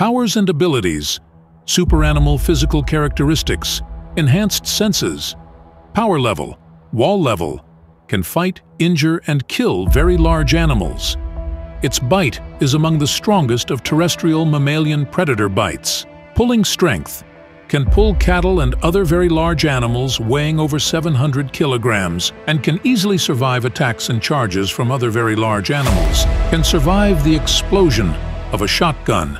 Powers and abilities, superanimal physical characteristics, enhanced senses, power level, wall level, can fight, injure, and kill very large animals. Its bite is among the strongest of terrestrial mammalian predator bites. Pulling strength can pull cattle and other very large animals weighing over 700 kilograms and can easily survive attacks and charges from other very large animals, can survive the explosion of a shotgun